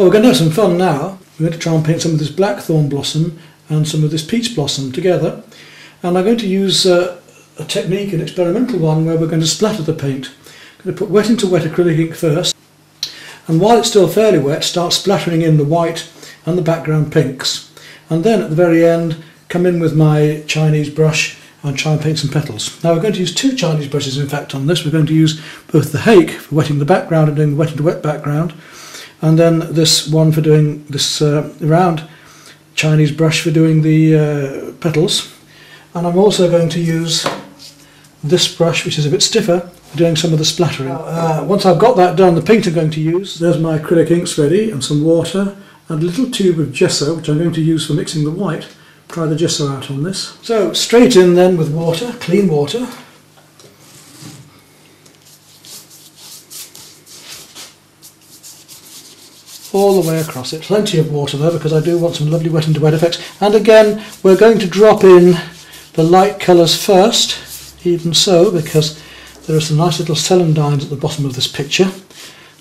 Well, we're going to have some fun now. We're going to try and paint some of this blackthorn blossom and some of this peach blossom together. And I'm going to use uh, a technique, an experimental one, where we're going to splatter the paint. I'm going to put wet into wet acrylic ink first. And while it's still fairly wet, start splattering in the white and the background pinks. And then at the very end, come in with my Chinese brush and try and paint some petals. Now we're going to use two Chinese brushes in fact on this. We're going to use both the Hake for wetting the background and doing the wet into wet background and then this one for doing this uh, round Chinese brush for doing the uh, petals and I'm also going to use this brush which is a bit stiffer for doing some of the splattering. Uh, once I've got that done the paint I'm going to use, there's my acrylic inks ready and some water and a little tube of gesso which I'm going to use for mixing the white. Try the gesso out on this. So straight in then with water, clean water. All the way across it. Plenty of water there because I do want some lovely wet into wet effects. And again, we're going to drop in the light colours first, even so, because there are some nice little celandines at the bottom of this picture.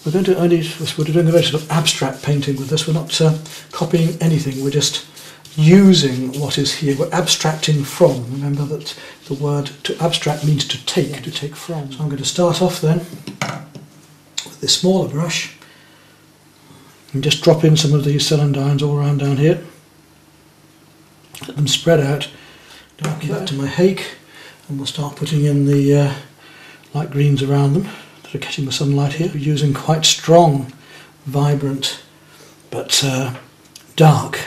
We're going to only, we're doing a very sort of abstract painting with this. We're not uh, copying anything. We're just using what is here. We're abstracting from. Remember that the word to abstract means to take, to take from. So I'm going to start off then with this smaller brush and just drop in some of these celandines all around down here. Let them spread out. I'll give that to my hake and we'll start putting in the uh, light greens around them that are catching the sunlight here. We're using quite strong, vibrant but uh, dark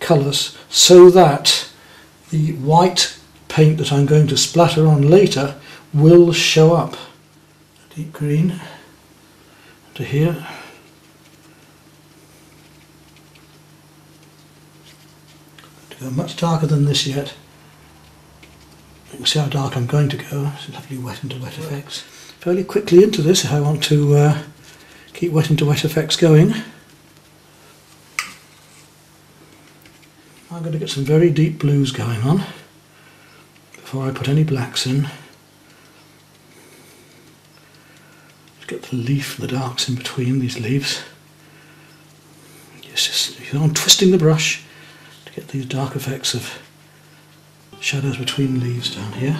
colours so that the white paint that I'm going to splatter on later will show up. Deep green to here. Go much darker than this yet. You can see how dark I'm going to go. It's lovely wet into wet effects. Fairly quickly into this if I want to uh, keep wet into wet effects going. I'm going to get some very deep blues going on before I put any blacks in. Just get the leaf, the darks in between these leaves. Yes, just, I'm twisting the brush get these dark effects of shadows between leaves down here.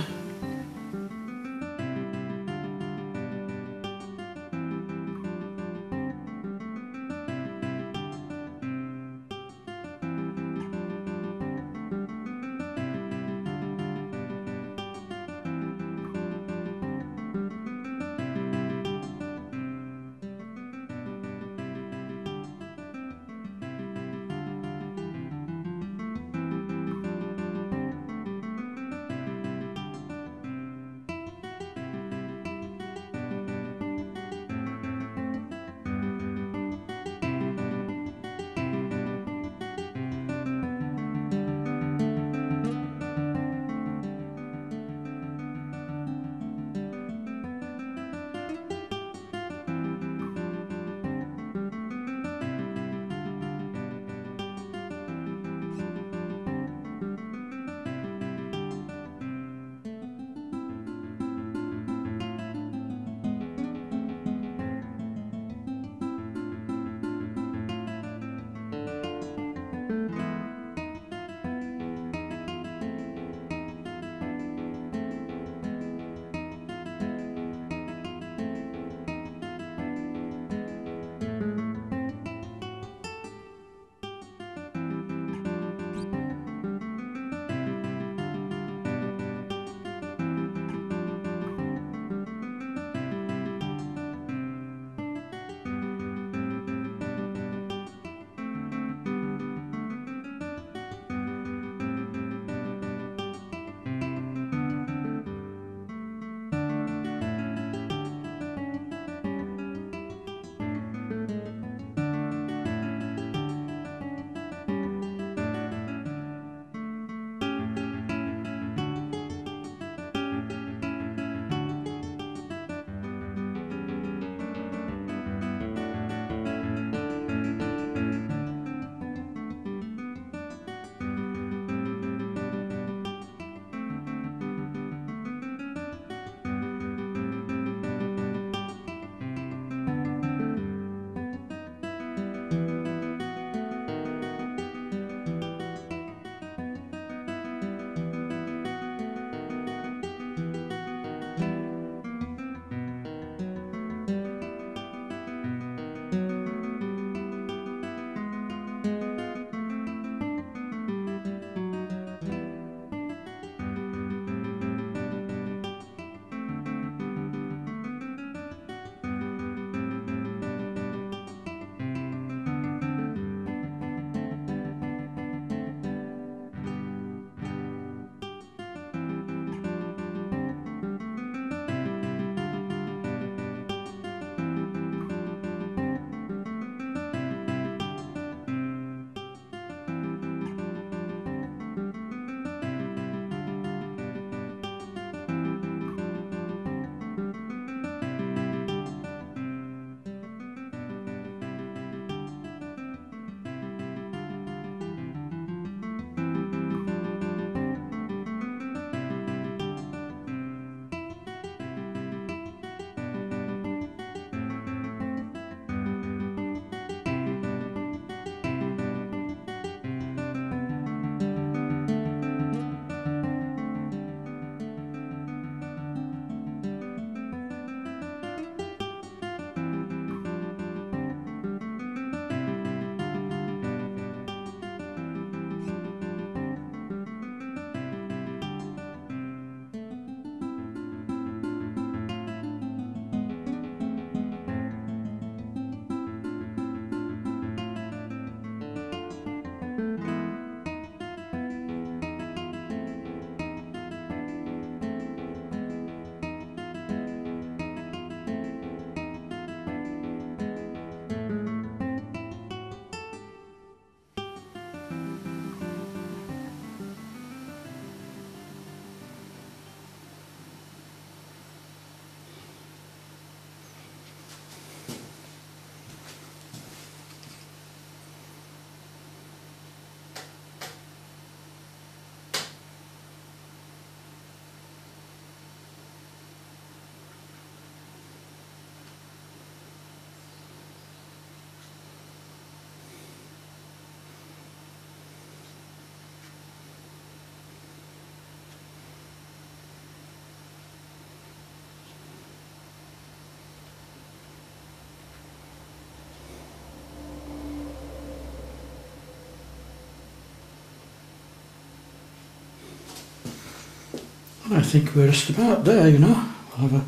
I think we're just about there, you know. We'll have a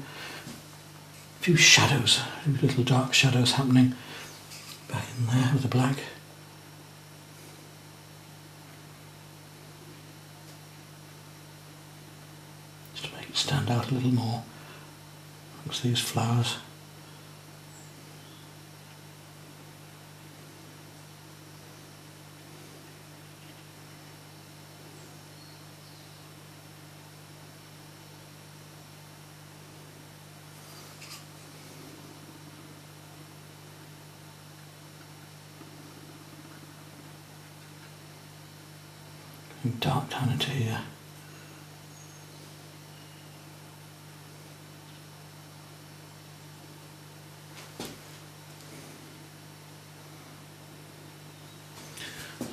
few shadows, a few little dark shadows happening back in there with the black. Just to make it stand out a little more amongst these flowers. Dark down into here.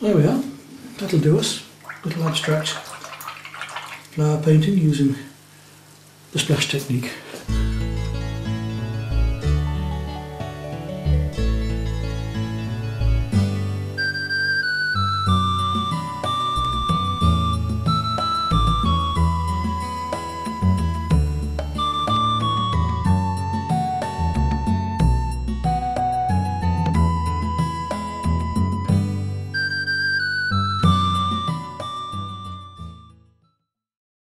There we are, that'll do us. Little abstract flower painting using the splash technique.